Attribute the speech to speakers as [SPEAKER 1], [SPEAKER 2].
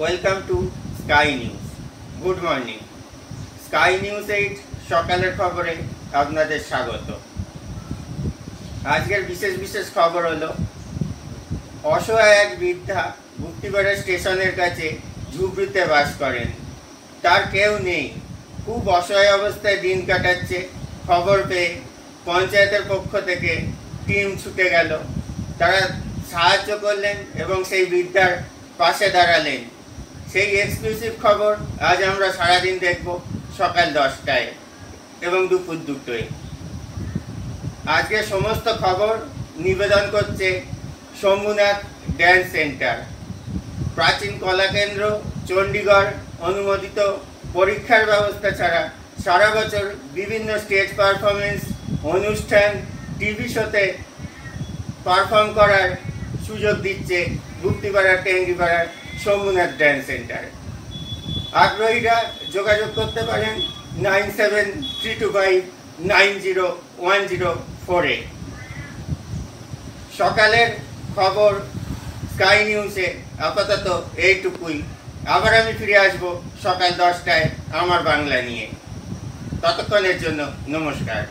[SPEAKER 1] Welcome to Sky News good morning Sky News eight সকালের খবরে আপনাদের স্বাগত। আজকের বিশেষ বিশেষ খবর হলো, অসহায় এক বৃদ্ধা মুক্তিপাড়া স্টেশনের কাছে ঝুপড়িতে বাস করেন। তার কেউ নেই। খুব অসহায় অবস্থায় দিন কাটাচ্ছে। খবর পেয়ে পঞ্চায়েতের পক্ষ থেকে টিম ছুটে গেল। তারা সাহায্য করলেন এবং সেই বৃদ্ধার পাশে দাঁড়ালেন। সেই এক্সক্লুসিভ খবর আজ আমরা সারাদিন দেখব সকাল দশটায় এবং দুপুর দুটোয়। আজকে সমস্ত খবর নিবেদন করছে শম্ভুনাথ ড্যান্স সেন্টার। প্রাচীন কলাকেন্দ্র, চণ্ডীগড় অনুমোদিত পরীক্ষার ব্যবস্থা ছাড়া সারা বছর বিভিন্ন স্টেজ পারফরমেন্স, অনুষ্ঠান, টিভি শোতে পারফর্ম করার সুযোগ দিচ্ছে গুপ্তিপাড়ার টেঙ্গিপাড়ার শম্ভুনাথ ড্যান্স সেন্টার আগ্রহীরা যোগাযোগ করতে পারেন nine seven three two five nine zero one zero ফোরে সকালের খবর স্কাই নিউজে আপাতত এইটুকুই। আবার আমি ফিরে আসব সকাল দশটায় আমার বাংলা নিয়ে। ততক্ষণের জন্য নমস্কার।